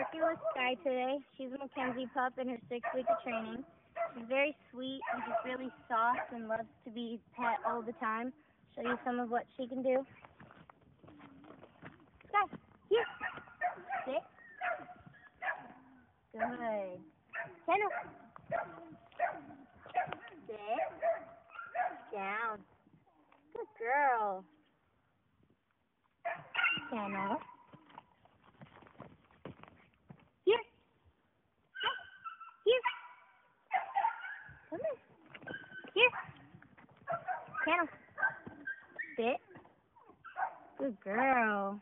working with Skye today. She's a Mackenzie pup in her sixth week of training. She's very sweet and she's really soft and loves to be pet all the time. Show you some of what she can do. Skye, here. Sit. Good. Kenna. Sit. Down. Good girl. Kenna. Here. Here. Come here. Here. Kenna. Sit. Good girl.